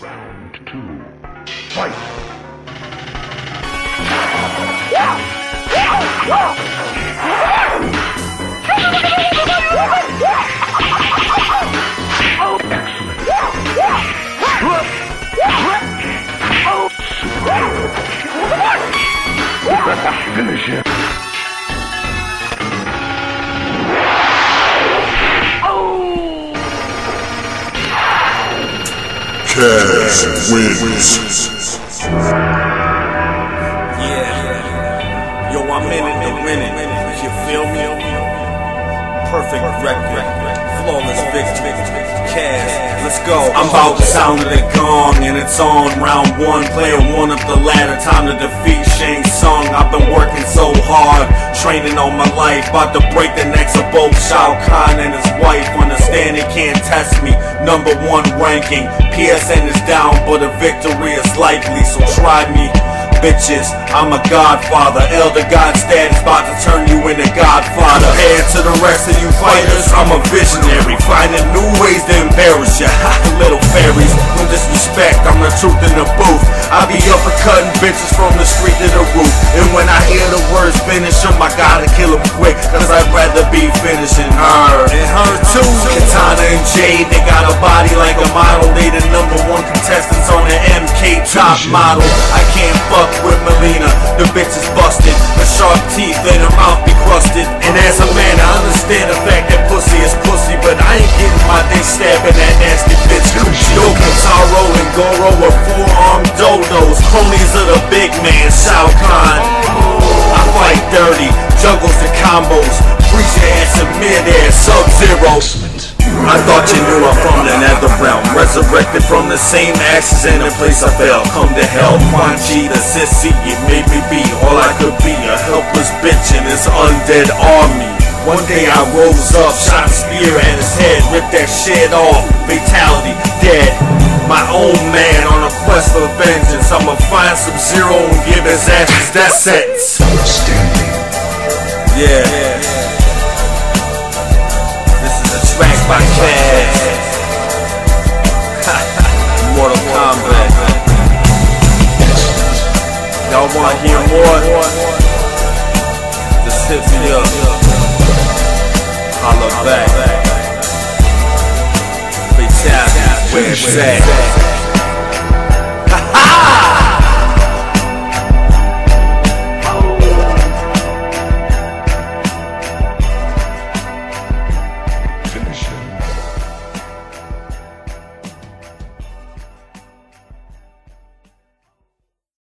Round two. Fight! Finish him. Cazz wins. Yeah. Yo, I'm in it to win it. You feel me? Perfect record. Flawless victory. Cazz. Let's go. I'm about to sound the gong and it's on round one. Player one up the ladder. Time to defeat Shang Tsung. I've been working so. Training all my life. About to break the necks of both Shao Kahn and his wife. Understand they can't test me. Number one ranking. PSN is down, but a victory is likely. So try me bitches. I'm a godfather. Elder God status about to turn you into godfather. Compared to the rest of you fighters, I'm a visionary. Finding new ways to embarrass ya. Little fairies. No disrespect, I'm the truth in the booth. I be uppercutting bitches from the street to the roof. Finish 'em, I gotta kill kill 'em quick. Cause I'd rather be finishing her. And her too. Katana and Jade, they got a body like a model. They the number one contestants on the MK top model. I can't fuck with Mileena, the bitch is busted. Her sharp teeth and her mouth be crusted. And as a man, I understand the fact that pussy is pussy, but I ain't getting my dick stabbing that nasty bitch. Yo, Kintaro and Goro are four-armed dodos, cronies of the big man, Shao Kahn. Juggles and combos, freeze your ass in midair, sub-zero. I thought you knew I'm from the nether realm. Resurrected from the same ashes in the place I fell. Come to hell, Quan Chi, the sissy You made me be. All I could be A helpless bitch in this undead army. One day I rose up, shot a spear at his head Ripped that shit off, fatality, dead. My own man on a quest for vengeance. I'ma find Sub-Zero and give his ashes. That sentence Outstanding. Yeah. This is a track by Cazz Mortal Kombat. Y'all wanna hear more? Just hit me up. Holla back. Fatality, where it's at